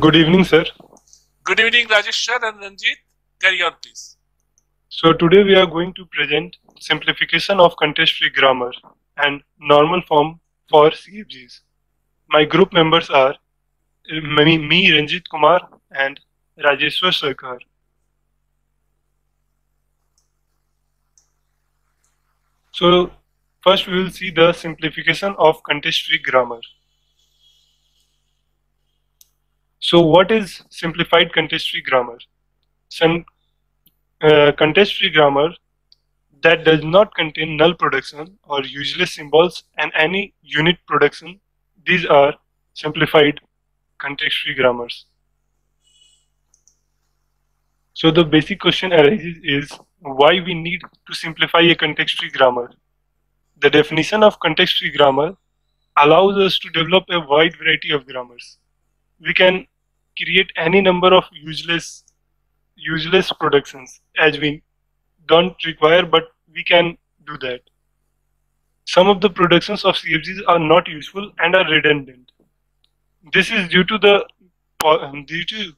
Good evening, sir. Good evening, Rajesh sir and Ranjit. Carry on, please. So today we are going to present simplification of context-free grammar and normal form for CFGs. My group members are eh, me, me Ranjit Kumar and Rajeshwar Sarkar. So first we will see the simplification of context-free grammar. So what is simplified context-free grammar? Some uh, context-free grammar that does not contain null production or useless symbols and any unit production. These are simplified context-free grammars. So the basic question arises is why we need to simplify a context-free grammar. The definition of context-free grammar allows us to develop a wide variety of grammars. We can create any number of useless useless productions as we don't require but we can do that. Some of the productions of CFGs are not useful and are redundant. This is due to the um, due to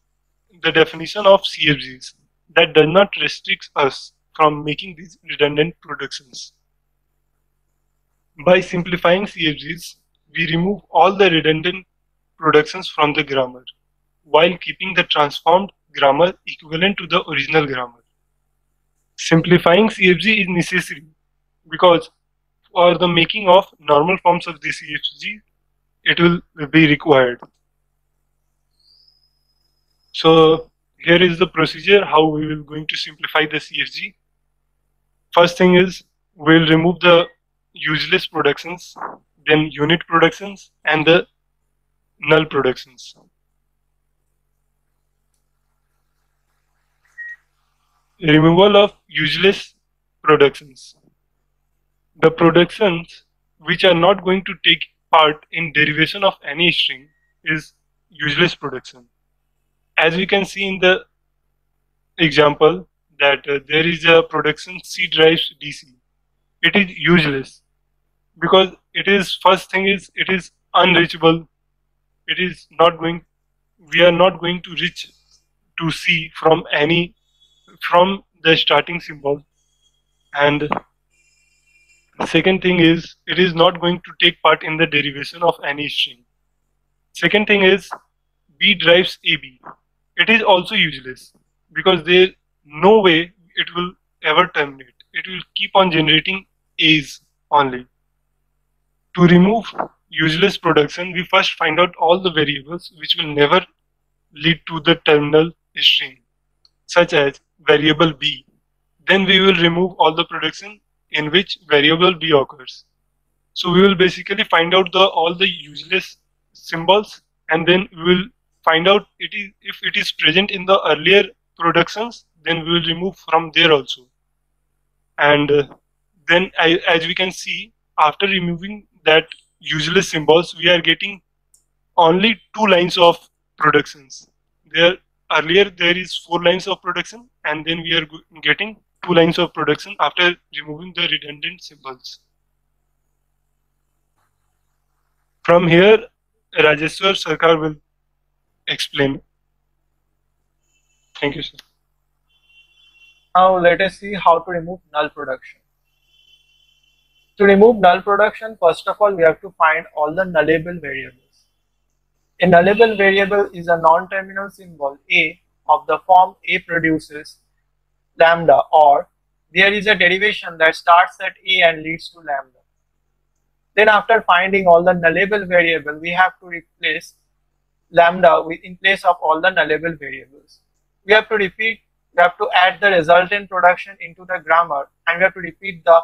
the definition of CFGs that does not restrict us from making these redundant productions. By simplifying CFGs, we remove all the redundant productions from the grammar while keeping the transformed grammar equivalent to the original grammar. Simplifying CFG is necessary because for the making of normal forms of the CFG, it will be required. So here is the procedure how we will going to simplify the CFG. First thing is we'll remove the useless productions, then unit productions and the null productions. Removal of useless productions. The productions which are not going to take part in derivation of any string is useless production. As we can see in the example that uh, there is a production C drives DC. It is useless because it is first thing is it is unreachable. It is not going, we are not going to reach to C from any from the starting symbol. And second thing is it is not going to take part in the derivation of any string. Second thing is b drives ab it is also useless because there no way it will ever terminate. It will keep on generating a's only. To remove useless production we first find out all the variables which will never lead to the terminal string such as variable b. Then we will remove all the production in which variable b occurs. So we will basically find out the all the useless symbols and then we will find out it is if it is present in the earlier productions then we will remove from there also. And uh, then I, as we can see after removing that useless symbols we are getting only two lines of productions. There earlier there is four lines of production and then we are getting two lines of production after removing the redundant symbols. From here, Rajeshwar Sarkar will explain. Thank you, sir. Now let us see how to remove null production. To remove null production, first of all, we have to find all the nullable variables. A nullable variable is a non-terminal symbol A of the form A produces lambda or there is a derivation that starts at A and leads to lambda. Then after finding all the nullable variable, we have to replace lambda with in place of all the nullable variables. We have to repeat, we have to add the resultant production into the grammar and we have to repeat the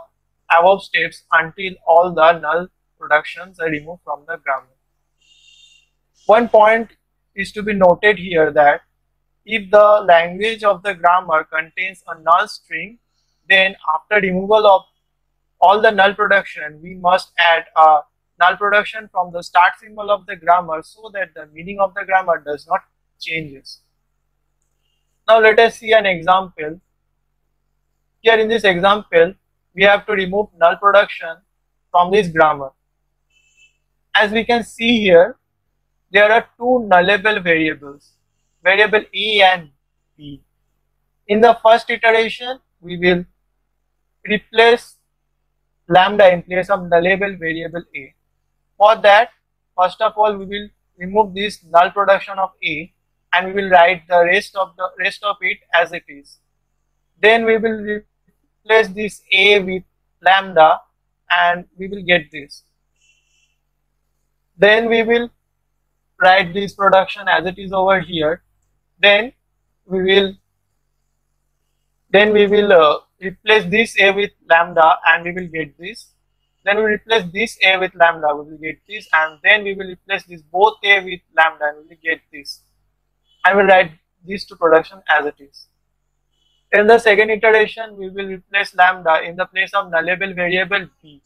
above steps until all the null productions are removed from the grammar. One point is to be noted here that if the language of the grammar contains a null string, then after removal of all the null production, we must add a null production from the start symbol of the grammar so that the meaning of the grammar does not changes. Now let us see an example. Here in this example, we have to remove null production from this grammar. As we can see here, there are two nullable variables, variable a and b. In the first iteration, we will replace lambda in place of nullable variable a. For that, first of all, we will remove this null production of a and we will write the rest of the rest of it as it is. Then we will replace this a with lambda and we will get this. Then we will write this production as it is over here. Then we will then we will uh, replace this a with lambda and we will get this. Then we replace this a with lambda, we will get this and then we will replace this both a with lambda and we will get this. I will write these two production as it is. In the second iteration, we will replace lambda in the place of nullable variable b.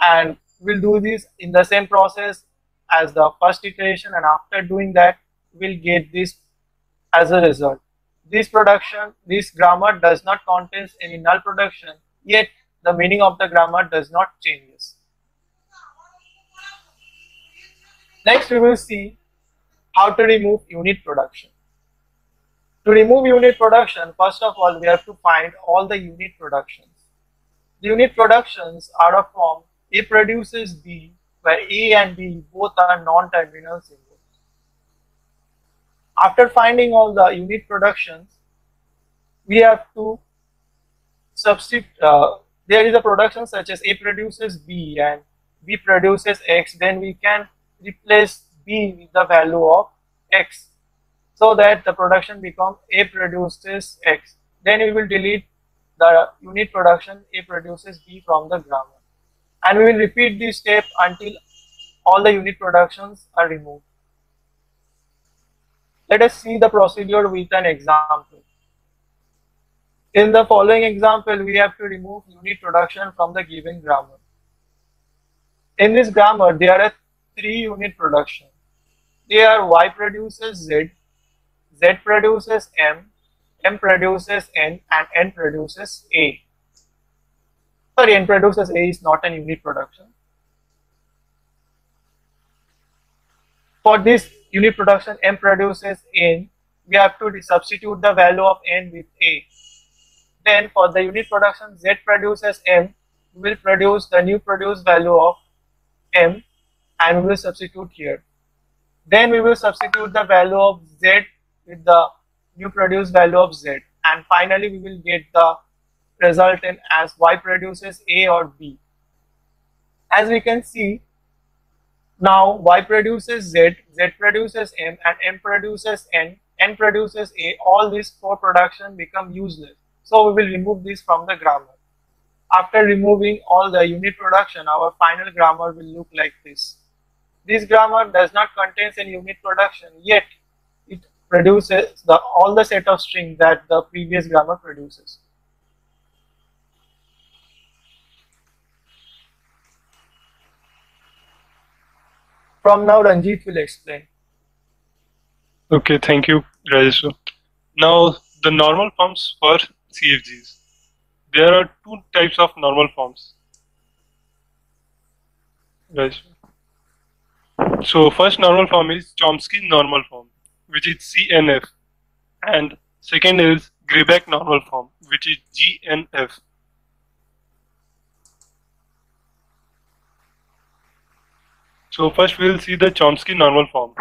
And we'll do this in the same process as the first iteration and after doing that, we'll get this as a result. This production, this grammar does not contain any null production, yet the meaning of the grammar does not changes. Next, we will see how to remove unit production. To remove unit production, first of all, we have to find all the unit productions. The unit productions are of form A produces B, where A and B both are non-terminal symbols. After finding all the unit productions, we have to substitute, uh, there is a production such as A produces B and B produces X, then we can replace B with the value of X so that the production becomes A produces X. Then we will delete the unit production A produces B from the grammar. And we will repeat this step until all the unit productions are removed. Let us see the procedure with an example. In the following example, we have to remove unit production from the given grammar. In this grammar, there are three unit production. They are Y produces Z, Z produces M, M produces N, and N produces A. Sorry, N produces A is not an unit production. For this unit production, M produces N, we have to substitute the value of N with A. Then for the unit production, Z produces M, we will produce the new produced value of M and we will substitute here. Then we will substitute the value of Z with the new produced value of Z. And finally, we will get the resultant as Y produces A or B. As we can see, now Y produces Z, Z produces M, and M produces N, N produces A. All these four production become useless. So we will remove this from the grammar. After removing all the unit production, our final grammar will look like this. This grammar does not contain any unit production, yet it produces the all the set of strings that the previous grammar produces. From now, Ranjit will explain. Okay, thank you, Rajesh. Now, the normal forms for CFGs. There are two types of normal forms. Rajesh. So first normal form is Chomsky normal form, which is CNF, and second is Greibach normal form, which is GNF. So first we will see the Chomsky normal form.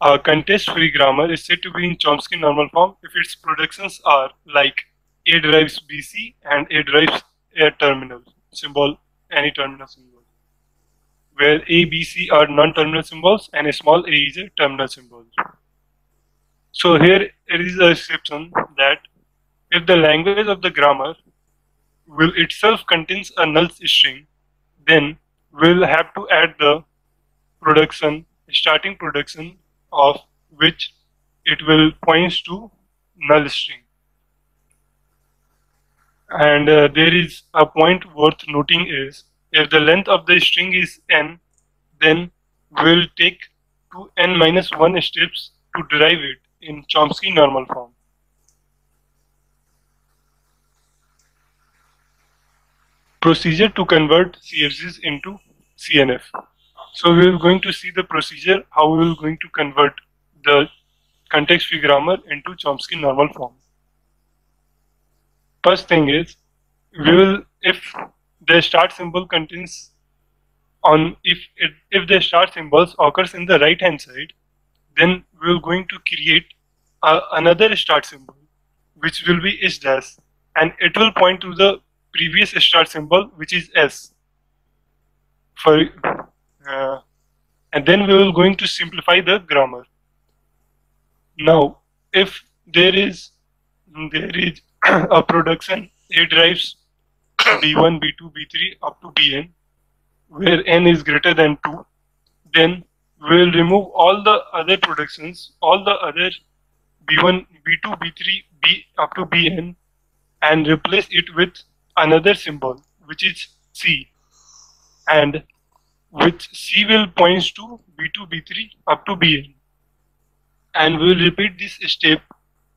A context-free grammar is said to be in Chomsky normal form if its productions are like A derives BC and A derives a terminal symbol, any terminal symbol where A, B, C are non-terminal symbols and a small a is a terminal symbol. So here it is a exception that if the language of the grammar will itself contains a null string, then we'll have to add the production, starting production of which it will points to null string. And uh, there is a point worth noting is if the length of the string is n, then we'll take to n minus 1 steps to derive it in Chomsky normal form. Procedure to convert CFGs into CNF. So we are going to see the procedure how we are going to convert the context-free grammar into Chomsky normal form. First thing is we will if the start symbol contains on if it, if the start symbols occurs in the right hand side then we're going to create a, another start symbol which will be s dash and it will point to the previous start symbol which is s. For uh, and then we will going to simplify the grammar. Now if there is there is a production a drives b1 b2 b3 up to bn where n is greater than 2 then we will remove all the other productions all the other b1 b2 b3 b up to bn and replace it with another symbol which is c. And which c will points to b2 b3 up to bn and we will repeat this step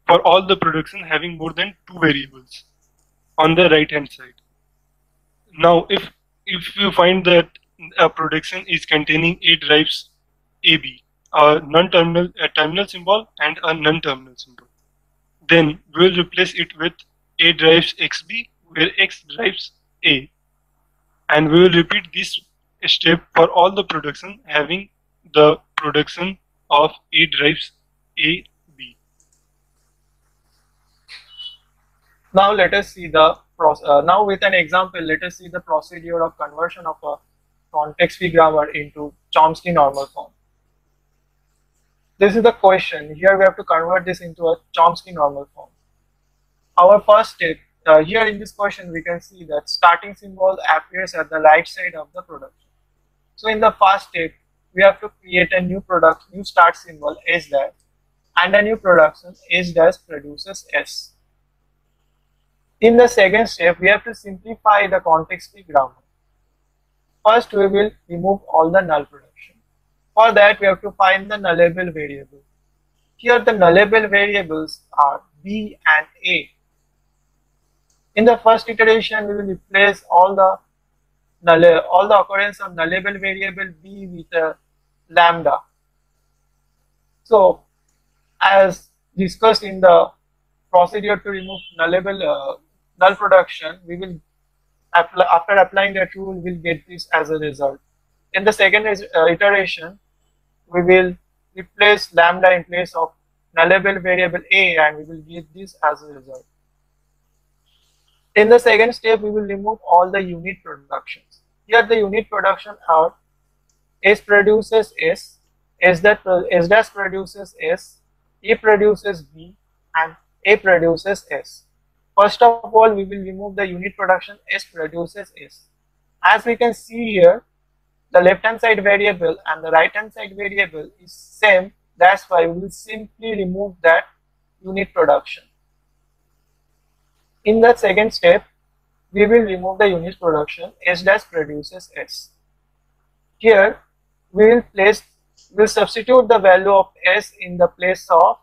for all the production having more than two variables on the right hand side. Now if if you find that a production is containing a drives AB, a non-terminal a terminal symbol and a non-terminal symbol, then we will replace it with A drives XB where X drives A. And we will repeat this step for all the production having the production of A drives A B. Now let us see the uh, now with an example, let us see the procedure of conversion of a context-free grammar into Chomsky normal form. This is the question. Here we have to convert this into a Chomsky normal form. Our first step, uh, here in this question, we can see that starting symbol appears at the right side of the production. So in the first step, we have to create a new product, new start symbol S dash, and a new production S dash produces S. In the second step, we have to simplify the context-free grammar. First, we will remove all the null production. For that, we have to find the nullable variable. Here, the nullable variables are B and A. In the first iteration, we will replace all the null, all the occurrence of nullable variable B with a lambda. So, as discussed in the procedure to remove nullable uh, null production, we will apply, after applying that rule, we'll get this as a result. In the second uh, iteration, we will replace lambda in place of nullable variable a and we will get this as a result. In the second step, we will remove all the unit productions. Here the unit production are S produces S, S that S dash produces S, A produces B, and A produces S. First of all, we will remove the unit production S produces S. As we can see here, the left hand side variable and the right hand side variable is same. That's why we will simply remove that unit production. In the second step, we will remove the unit production S dash produces S. Here, we will place, we will substitute the value of S in the place of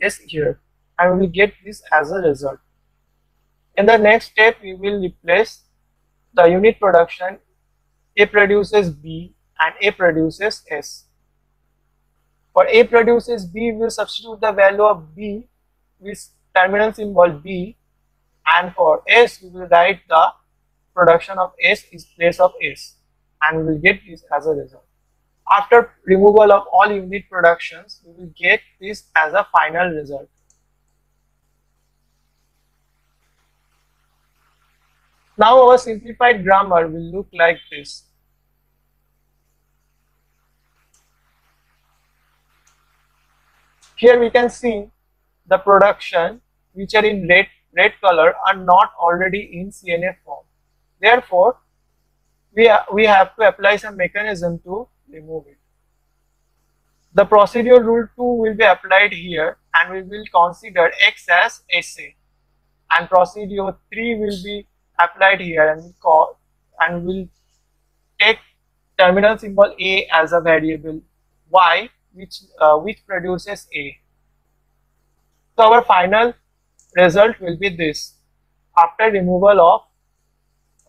S here and we will get this as a result. In the next step, we will replace the unit production A produces B and A produces S. For A produces B, we will substitute the value of B with terminal symbol B and for S, we will write the production of S in place of S and we will get this as a result. After removal of all unit productions, we will get this as a final result. Now our simplified grammar will look like this. Here we can see the production which are in red, red color are not already in CNF form. Therefore, we, we have to apply some mechanism to remove it. The procedure rule 2 will be applied here and we will consider x as SA and procedure 3 will be applied here and call and we'll take terminal symbol a as a variable y which uh, which produces a so our final result will be this after removal of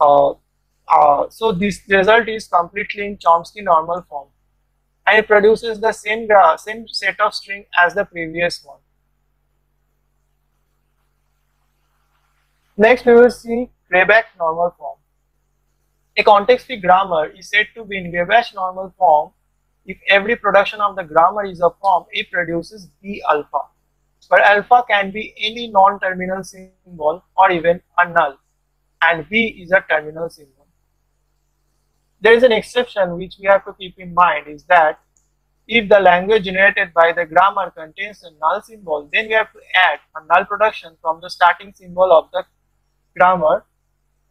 uh, uh, so this result is completely in Chomsky normal form and it produces the same same set of string as the previous one. Next we will see Greibach normal form. A context-free grammar is said to be in Greibach normal form if every production of the grammar is a form A produces B alpha, where alpha can be any non-terminal symbol or even a null, and B is a terminal symbol. There is an exception which we have to keep in mind is that if the language generated by the grammar contains a null symbol, then we have to add a null production from the starting symbol of the grammar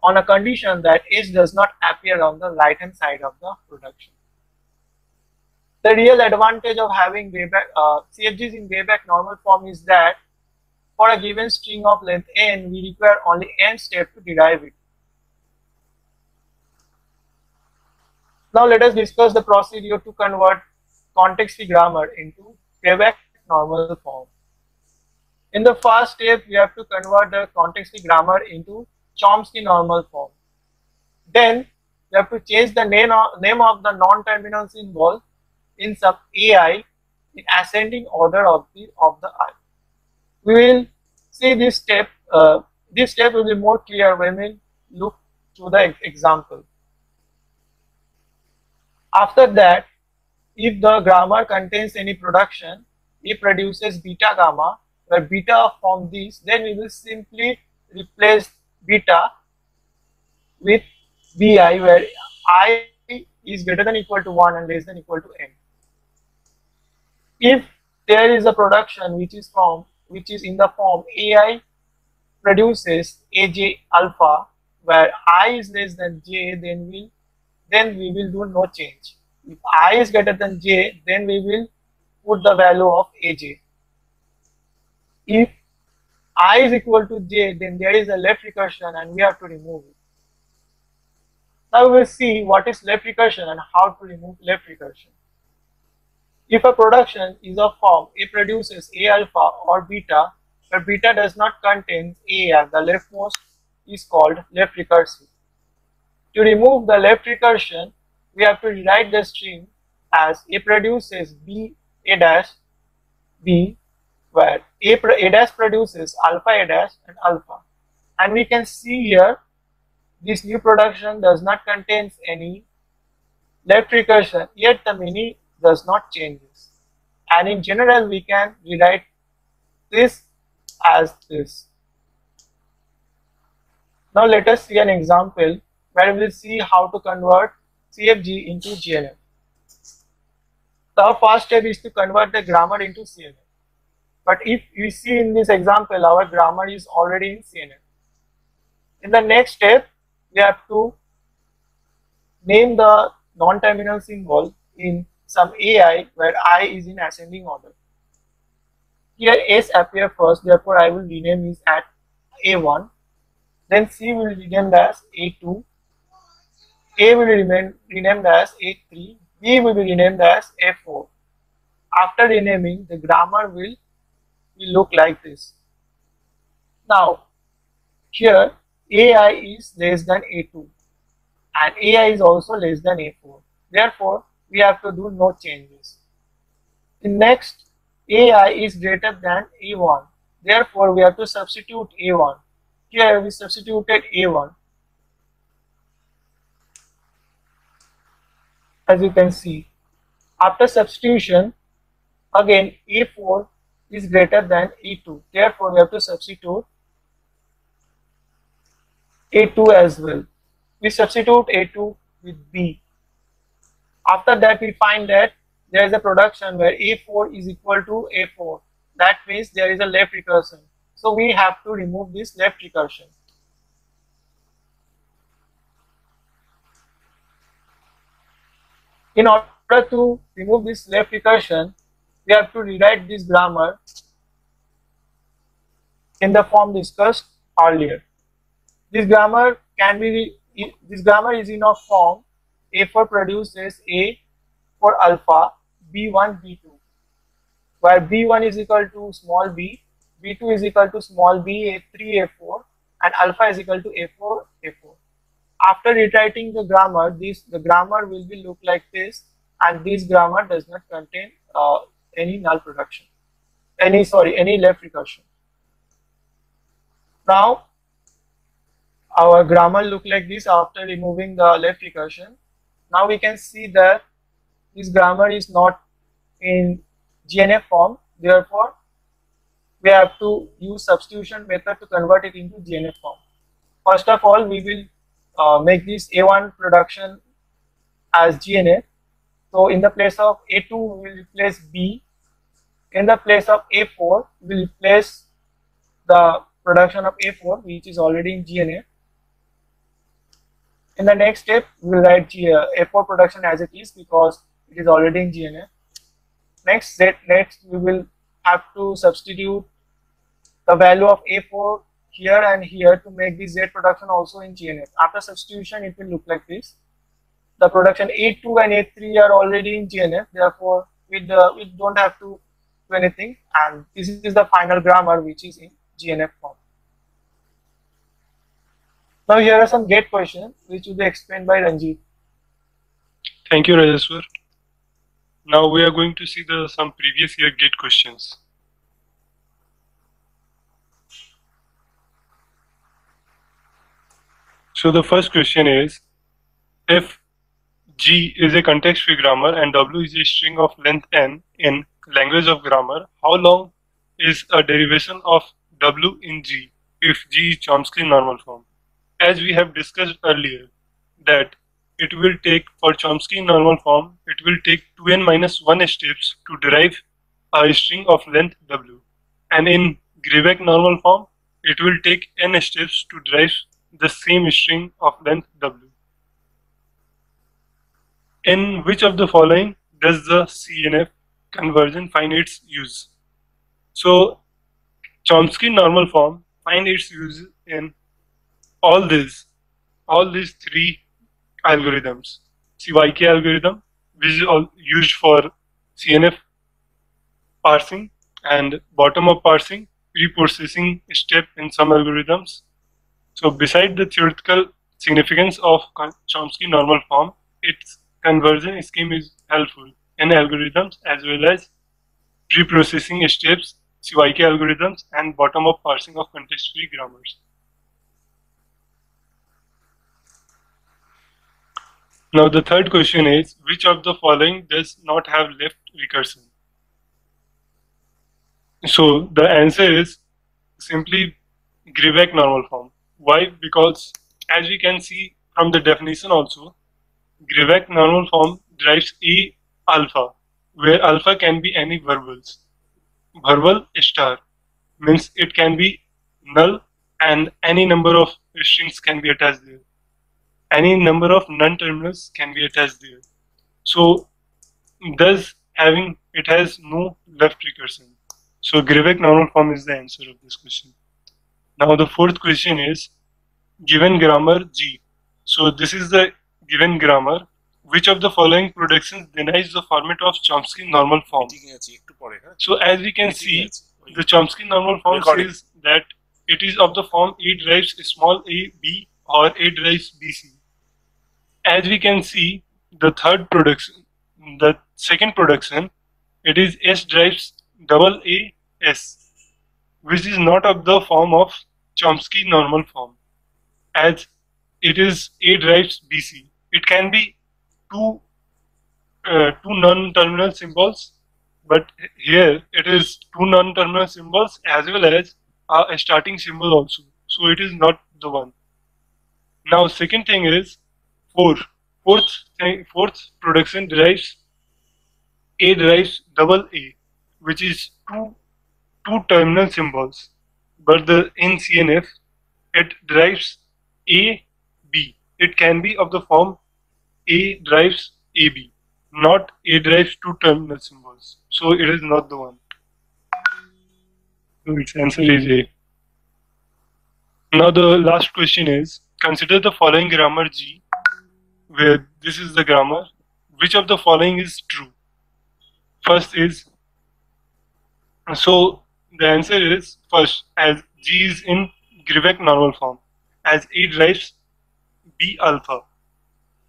on a condition that H does not appear on the right hand side of the production. The real advantage of having Greibach, uh, CFGs in Greibach normal form is that for a given string of length n, we require only n steps to derive it. Now let us discuss the procedure to convert context-free grammar into Greibach normal form. In the first step, we have to convert the context-free grammar into Chomsky normal form. Then we have to change the name of, name of the non-terminal symbol in sub AI in ascending order of the of the I. We will see this step. Uh, this step will be more clear when we look to the example. After that, if the grammar contains any production, it produces beta gamma, where beta from this, then we will simply replace beta with bi, where i is greater than equal to 1 and less than equal to n. If there is a production which is from which is in the form ai produces aj alpha, where i is less than j, then we then we will do no change. If i is greater than j, then we will put the value of aj. If i is equal to j, then there is a left recursion and we have to remove it. Now we will see what is left recursion and how to remove left recursion. If a production is of form A produces A alpha or beta, but beta does not contain A as the leftmost is called left recursive. To remove the left recursion, we have to rewrite the string as A produces B A dash B where A, A dash produces alpha A dash and alpha. And we can see here this new production does not contain any left recursion yet the meaning does not change this. And in general we can rewrite this as this. Now let us see an example where we will see how to convert CFG into GNF. The first step is to convert the grammar into CNF. But if you see in this example, our grammar is already in CNF. In the next step, we have to name the non-terminal symbol in some AI where I is in ascending order. Here S appear first, therefore I will rename is at A1. Then C will be renamed as A2. A will remain renamed as A3. B will be renamed as A4. After renaming, the grammar will, will look like this. Now, here AI is less than A2 and AI is also less than A4. Therefore, we have to do no changes. The next, AI is greater than A1. Therefore, we have to substitute A1. Here we substituted A1. As you can see, after substitution, again A4 is greater than A2. Therefore, we have to substitute A2 as well. We substitute A2 with B. After that, we find that there is a production where A4 is equal to A4. That means there is a left recursion. So we have to remove this left recursion. In order to remove this left recursion, we have to rewrite this grammar in the form discussed earlier. This grammar can be, this grammar is in a form A4 produces A for alpha, B1, B2, where B1 is equal to small b, B2 is equal to small b, A3, A4, and alpha is equal to A4, A4. after rewriting the grammar, this the grammar will be look like this, and this grammar does not contain uh, any null production, any sorry, any left recursion. Now, our grammar look like this after removing the left recursion. Now we can see that this grammar is not in GNF form. Therefore, we have to use substitution method to convert it into GNF form. First of all, we will uh, make this A1 production as GNF. So in the place of A2, we will replace B. In the place of A4, we will replace the production of A4, which is already in GNF. In the next step, we will write G, uh, A4 production as it is because it is already in GNF. Next, next we will have to substitute the value of A4 here and here to make the Z production also in GNF. After substitution, it will look like this. The production A2 and A3 are already in GNF, therefore we, the, we don't have to do anything. And this is the final grammar which is in GNF form. Now here are some gate questions which will be explained by Ranjit. Thank you, Rajeshwar. Now we are going to see the some previous year gate questions. So the first question is, if G is a context-free grammar and W is a string of length n in language of grammar, how long is a derivation of W in G if G is Chomsky normal form? As we have discussed earlier, that it will take for Chomsky normal form, it will take 2n minus 1 steps to derive a string of length W. And in Greibach normal form, it will take n steps to derive the same string of length w. In which of the following does the CNF conversion find its use? So Chomsky normal form find its use in all these, all these three algorithms. CYK algorithm, which is used for CNF parsing and bottom-up parsing, pre-processing step in some algorithms, so beside the theoretical significance of Chomsky normal form, its conversion scheme is helpful in algorithms as well as pre-processing steps, CYK algorithms, and bottom-up parsing of context-free grammars. Now the third question is, which of the following does not have left recursion? So the answer is simply Greibach normal form. Why? Because as we can see from the definition also, Greibach normal form derives E alpha, where alpha can be any verbals. Verbal star means it can be null and any number of strings can be attached there. Any number of non-terminals can be attached there. So thus having it has no left recursion. So Greibach normal form is the answer of this question. Now the fourth question is given grammar G. So this is the given grammar. Which of the following productions denies the format of Chomsky normal form? So as we can see, the Chomsky normal form says that it is of the form A derives small a b or A derives bc. As we can see, the third production, the second production, it is S drives double A S, which is not of the form of Chomsky normal form as it is A drives BC. It can be two uh, two non-terminal symbols, but here it is two non-terminal symbols as well as a starting symbol also. So it is not the one. Now second thing is four. Fourth fourth production derives A derives double A, which is two two terminal symbols. But the in CNF it derives a, B. It can be of the form A drives AB, not A drives two terminal symbols. So it is not the one. So its answer is A. Now the last question is, consider the following grammar G, where this is the grammar. Which of the following is true? First is, so the answer is first, as G is in Greibach normal form as A drives B alpha,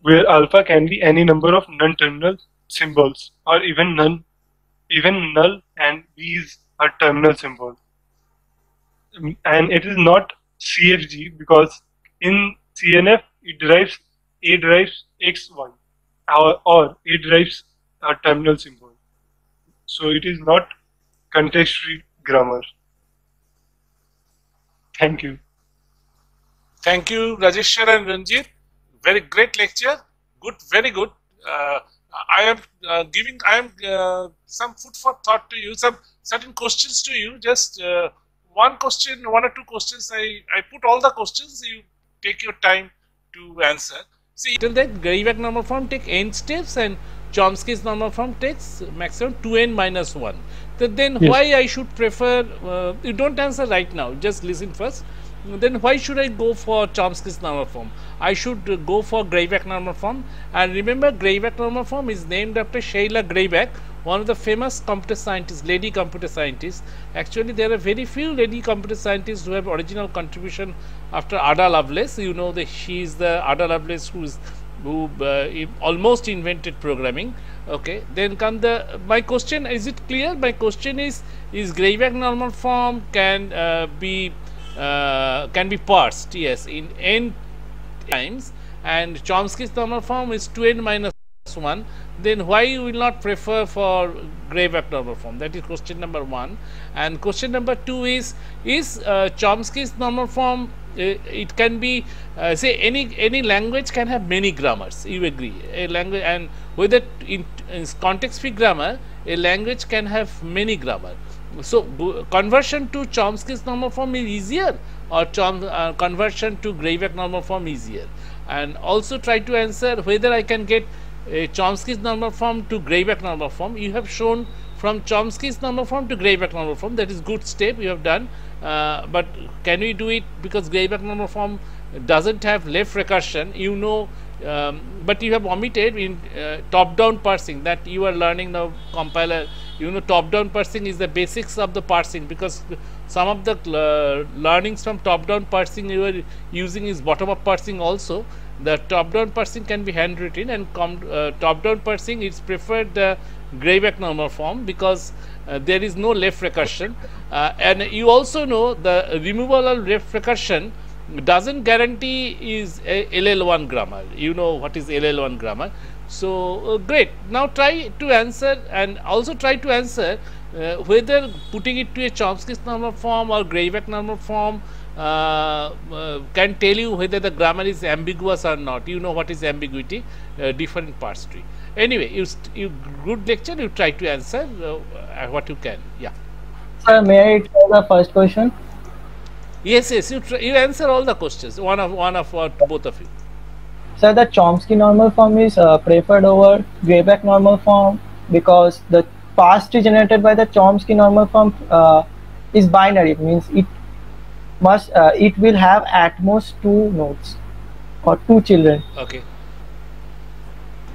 where alpha can be any number of non-terminal symbols or even none, even null and B is a terminal symbol. And it is not CFG because in CNF it derives A derives X1 or, or A derives a terminal symbol. So it is not context-free grammar. Thank you. Thank you, Rajeshwar and Ranjit. Very great lecture. Good, very good. Uh, I am uh, giving, I am uh, some food for thought to you, some certain questions to you. Just uh, one question, one or two questions. I, I put all the questions. You take your time to answer. See, till that Greibach normal form take n steps and Chomsky's normal form takes maximum 2n minus 1. So then yes. why I should prefer, uh, you don't answer right now, just listen first. Then why should I go for Chomsky's normal form? I should uh, go for Greibach normal form. And remember, Greibach normal form is named after Sheila Greivak, one of the famous computer scientists, lady computer scientists. Actually, there are very few lady computer scientists who have original contribution after Ada Lovelace. You know that she is the Ada Lovelace who is who uh, almost invented programming. Okay. Then come the my question is it clear? My question is is Greibach normal form can uh, be uh, can be parsed? Yes. In n times. And Chomsky's normal form is 2n minus 1 then why you will not prefer for Greibach normal form? That is question number 1 and question number 2 is is uh, Chomsky's normal form uh, it can be uh, say any any language can have many grammars. You agree? A language and whether in, in context free grammar a language can have many grammar. So conversion to Chomsky's normal form is easier or Chom, uh, conversion to Greibach normal form easier? And also try to answer whether I can get Chomsky's normal form to Greibach normal form. You have shown from Chomsky's normal form to Greibach normal form. That is good step you have done. Uh, but can we do it because Greibach normal form doesn't have left recursion? You know um, but you have omitted in uh, top down parsing that you are learning the compiler. You know top down parsing is the basics of the parsing because some of the uh, learnings from top down parsing you are using is bottom up parsing also the top down parsing can be handwritten and uh, top down parsing is preferred the Greibach normal form because uh, there is no left recursion. Uh, and you also know the removal of left recursion doesn't guarantee is LL1 grammar. You know what is LL1 grammar. So uh, great. Now try to answer and also try to answer uh, whether putting it to a Chomsky's normal form or Greibach normal form uh, uh, can tell you whether the grammar is ambiguous or not. You know what is ambiguity, uh, different parse tree. Anyway, you, you good lecture, you try to answer uh, what you can. Yeah. Sir, may I try the first question? Yes, yes, you, you answer all the questions, one of one of what both of you. Sir, the Chomsky normal form is uh, preferred over Greibach normal form because the parse tree generated by the Chomsky normal form uh, is binary. It means it must uh, it will have at most two nodes or two children okay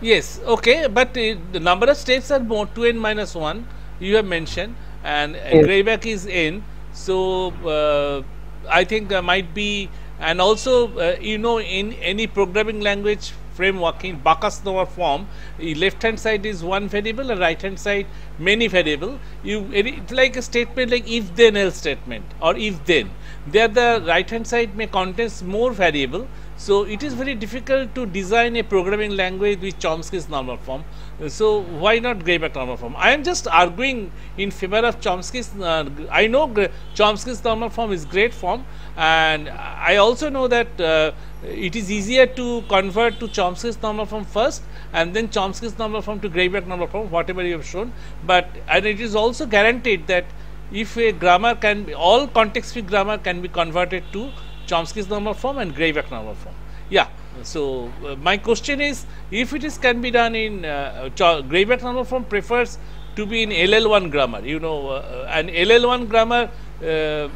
yes okay but uh, the number of states are more 2n minus 1 you have mentioned and yes. Greibach is n so uh, i think there might be and also uh, you know in any programming language framework in Backus normal form, left hand side is one variable and right hand side many variable. You it's like a statement like if then else statement or if then. There the right hand side may contains more variable. So it is very difficult to design a programming language with Chomsky's normal form. So why not Greibach normal form? I am just arguing in favor of Chomsky's. Uh, I know Chomsky's normal form is great form, and I also know that uh, it is easier to convert to Chomsky's normal form first and then Chomsky's normal form to Greibach normal form whatever you have shown but and it is also guaranteed that if a grammar can be all context free grammar can be converted to Chomsky's normal form and Greibach normal form yeah so uh, my question is if it is can be done in uh, Greibach normal form prefers to be in LL1 grammar you know uh, and LL1 grammar uh, uh,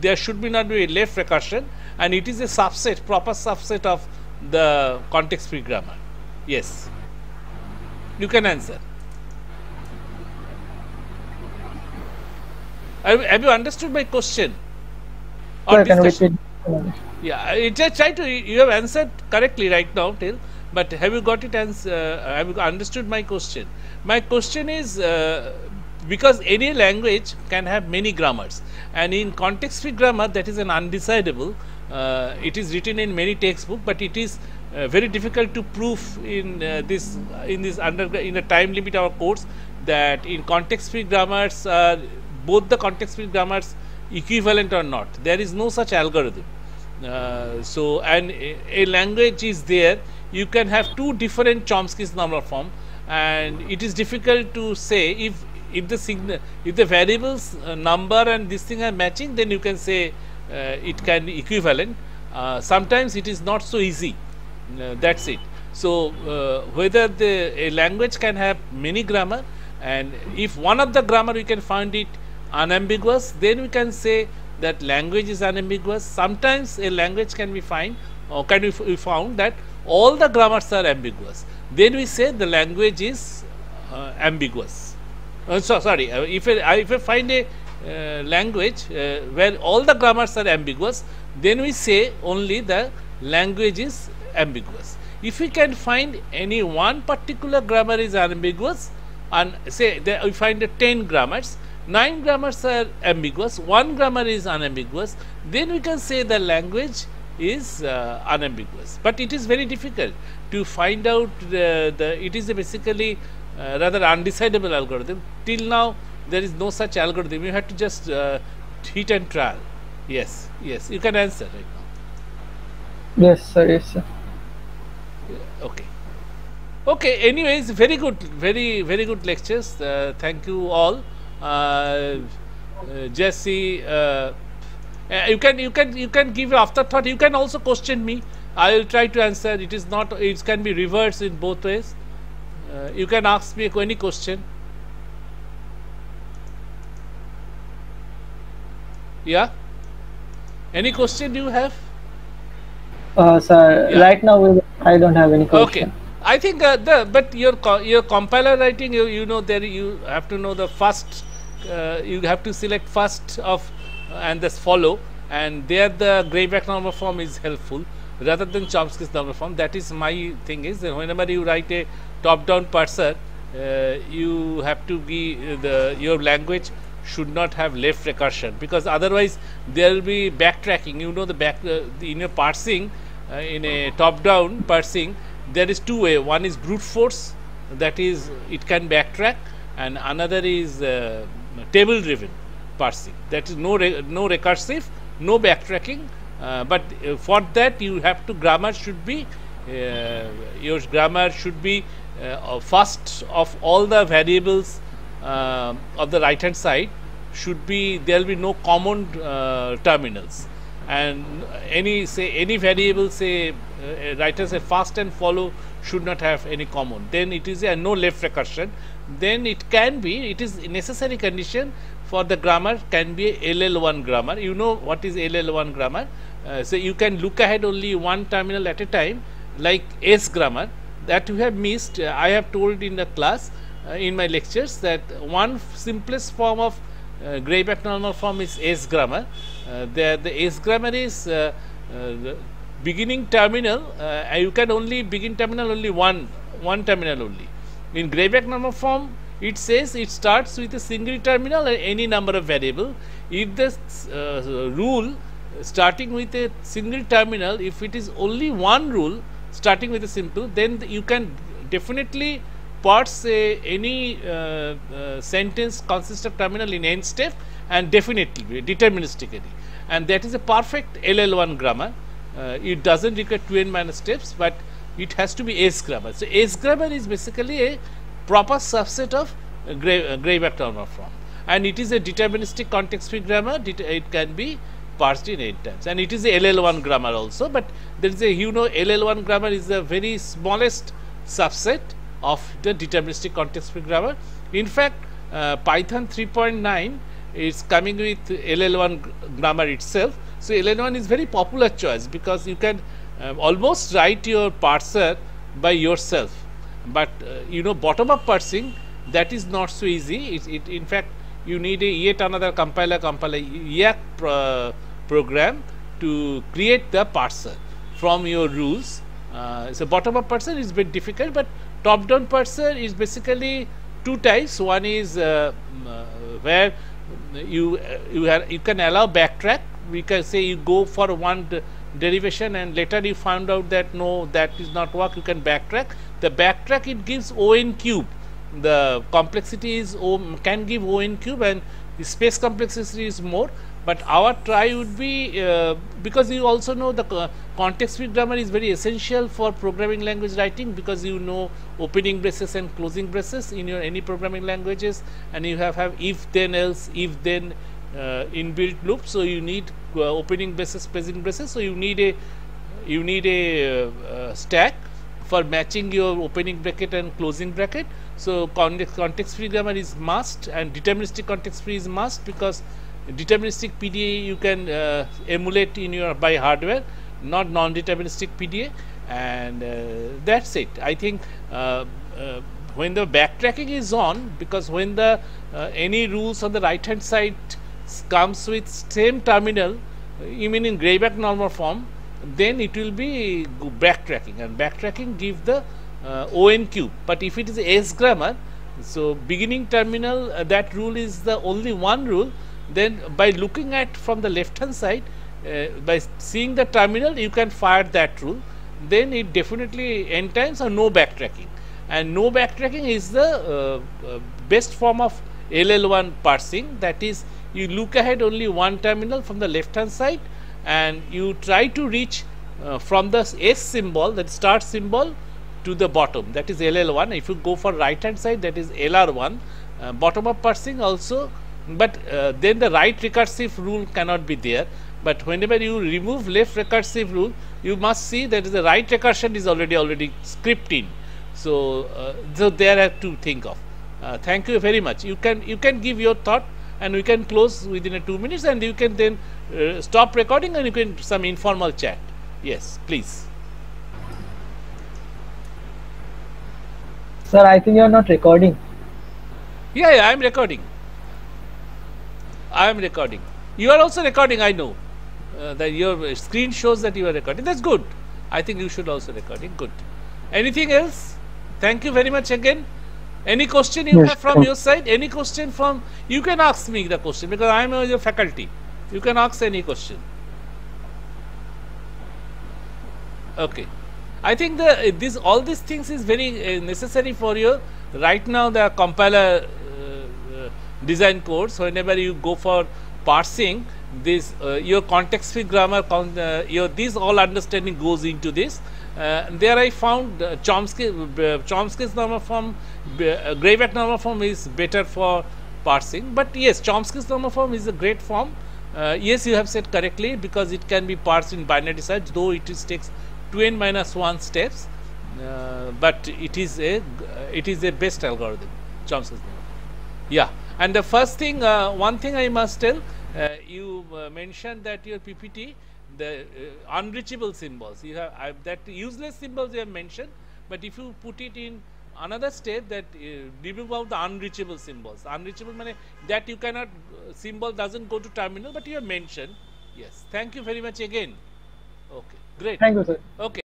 there should be not be a left recursion and it is a subset, proper subset of the context free grammar. Yes. You can answer. Have, have you understood my question? Or repeat? Yeah, I just try to. You have answered correctly right now, till. But have you got it? As uh, have you understood my question? My question is uh, because any language can have many grammars, and in context-free grammar, that is an undecidable. Uh, it is written in many textbooks, but it is uh, very difficult to prove in uh, this in this under in the time limit of our course that in context-free grammars uh, both the context-free grammars equivalent or not. There is no such algorithm. Uh, so, and a, language is there, you can have two different Chomsky's normal form, and it is difficult to say if if the signal if the variables uh, number and this thing are matching, then you can say uh, it can be equivalent. Uh, sometimes it is not so easy. Uh, that's it. So, whether the a language can have many grammar, and if one of the grammar you can find it unambiguous, then we can say that language is unambiguous. Sometimes a language can be find or can be found that all the grammars are ambiguous. Then we say the language is uh, ambiguous. Uh, so sorry, uh, if I, if I find a uh, language uh, where all the grammars are ambiguous, then we say only the language is ambiguous. If we can find any one particular grammar is unambiguous and say we find 10 grammars, 9 grammars are ambiguous, 1 grammar is unambiguous, then we can say the language is uh, unambiguous. But it is very difficult to find out the, the it is basically uh, rather undecidable algorithm. Till now there is no such algorithm, you have to just uh, hit and trial. Yes, yes, you can answer right now. Yes, sir, yes, sir. Okay. Okay, anyways, very good, very, very good lectures. Uh, thank you all. Uh, uh, Jesse, uh, you can you can you can give afterthought. You can also question me. I will try to answer. It is not. It can be reversed in both ways. you can ask me any question. Yeah. Any question you have? Uh, sir, yeah. right now I don't have any question. Okay. I think uh, the but your your compiler writing you you know there you have to know the first you have to select first of uh, and this follow. And there the Greibach normal form is helpful rather than Chomsky's normal form. That is my thing is whenever you write a top down parser uh, you have to be uh, the your language should not have left recursion because otherwise there will be backtracking. You know the back uh, in your parsing uh, in a top down parsing there is two way. One is brute force that is it can backtrack and another is table driven parsing. That is no re no recursive no backtracking uh, but uh, for that you have to grammar should be uh, your grammar should be uh, first of all the variables uh, of the right hand side should be there will be no common uh, terminals. And any say any variable say writer say first and follow should not have any common. Then it is a no left recursion then it can be it is necessary condition for the grammar can be LL1 grammar. You know what is LL1 grammar. Uh, so you can look ahead only one terminal at a time like S grammar that you have missed. Uh, I have told in the class uh, in my lectures that one simplest form of uh, Greibach normal form is S grammar. Uh, the, the S grammar is uh, uh, beginning terminal. you can only begin terminal only one one terminal only in Greibach normal form, it says it starts with a single terminal and any number of variable. If the uh, rule starting with a single terminal, if it is only one rule starting with a simple, then you can definitely parse a, any uh, uh, sentence consists of terminal in n step and definitely deterministically and that is a perfect LL1 grammar. Uh, it does not require 2n minus steps, but it has to be a grammar. So, a grammar is basically a proper subset of uh, Greibach normal form and it is a deterministic context free grammar it can be parsed in 8 times and it is a LL1 grammar also but there is a you know LL1 grammar is the very smallest subset of the deterministic context free grammar. In fact, uh, Python 3.9 is coming with LL1 grammar itself. So, LL1 is very popular choice because you can uh, almost write your parser by yourself, but uh, you know bottom up parsing that is not so easy. It, it, in fact, you need a yet another compiler compiler YACC pro program to create the parser from your rules. Uh, so bottom up parser is bit difficult, but top down parser is basically two types. One is uh, uh, where you uh, you have you can allow backtrack. We can say you go for one derivation and later you found out that no that is not work. You can backtrack. The backtrack it gives O n cube. The complexity is O can give O n cube and the space complexity is more but our try would be uh, because you also know the context free grammar is very essential for programming language writing because you know opening braces and closing braces in your any programming languages and you have have if then else if then inbuilt loop. So you need uh, opening braces closing braces so you need a you need a uh, stack for matching your opening bracket and closing bracket. So context context free grammar is must and deterministic context free is must because deterministic PDA you can uh, emulate in your by hardware not non-deterministic PDA and uh, that's it. I think uh, uh, when the backtracking is on because when the uh, any rules on the right hand side comes with same terminal mean in Greibach normal form then it will be backtracking and backtracking give the uh, ON cube. But if it is S grammar so beginning terminal that rule is the only one rule then by looking at from the left hand side uh, by seeing the terminal you can fire that rule. Then it definitely n times or no backtracking. And no backtracking is the uh, uh, best form of LL1 parsing that is you look ahead only one terminal from the left hand side and you try to reach uh, from the S symbol that start symbol to the bottom. That is LL1 if you go for right hand side that is LR1 uh, bottom up parsing also but uh, then the right recursive rule cannot be there. But whenever you remove left recursive rule you must see that the right recursion is already already script in. So uh, so there are to think of uh, thank you very much. You can you can give your thought and we can close within a 2 minutes and you can then uh, stop recording and you can some informal chat yes please sir i think you are not recording yeah, yeah i am recording I am recording. You are also recording, I know. Uh, that your screen shows that you are recording. That's good. I think you should also recording. Good. Anything else? Thank you very much again. Any question you yes, have from your side? Any question from? You can ask me the question because I am your faculty. You can ask any question. Okay. I think the this all these things is very uh, necessary for your right now the compiler design codes whenever you go for parsing this uh, your context free grammar uh, your this all understanding goes into this uh, there I found uh, Chomsky uh, Chomsky's normal form uh, Greibach normal form is better for parsing but yes Chomsky's normal form is a great form. Uh, yes you have said correctly because it can be parsed in binary search though it is takes 2n minus 1 steps but it is a it is a best algorithm Chomsky's yeah and the first thing, uh, one thing I must tell, uh, you uh, mentioned that your PPT, the uh, unreachable symbols, you have that useless symbols you have mentioned, but if you put it in another step that uh, remove out the unreachable symbols. Unreachable means that you cannot, uh, symbol doesn't go to terminal, but you have mentioned. Yes. Thank you very much again. Okay. Great. Thank you, sir. Okay.